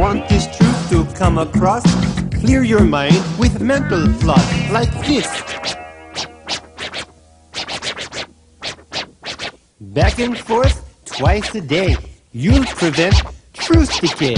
want this truth to come across, clear your mind with mental floss like this. Back and forth twice a day. You'll prevent truth decay.